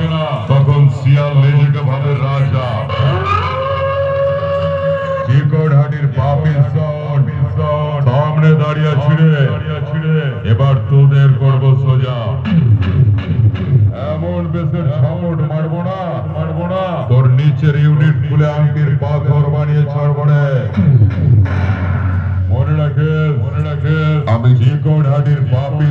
থাকে না তখন শিয়াল নিজেকে ভাবে রাজা। চিকড়হাটির পাপি সামনে দাঁড়িয়ে ছিড়ে। এবার তোদের করব সোজা। এমন বেশের সামট মারবো না মারবো না। তোর নিচের ইউনিট খুলে আংটির পাথর বানিয়ে ছাড়বো না মনে রাখে মনে রাখে আমি চিকড়হাটির পাপি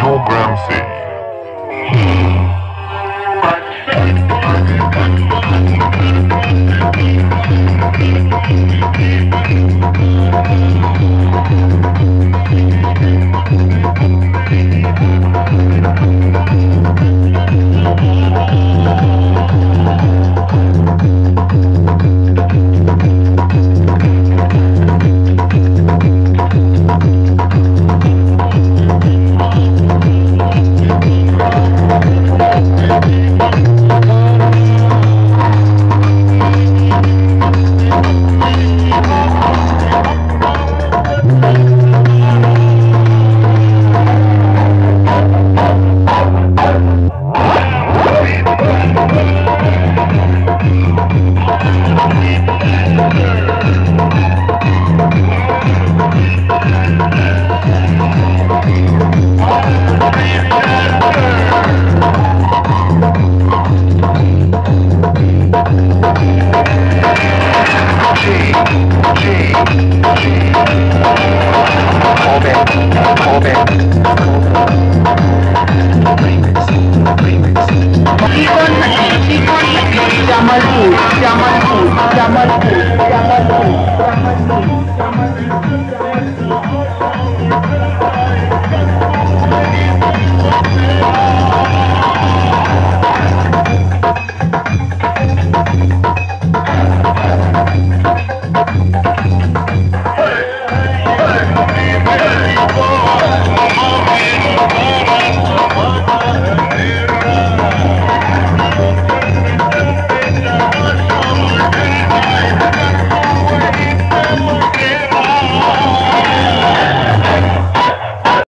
Joe Graham say. Hmm. I got money, I got money.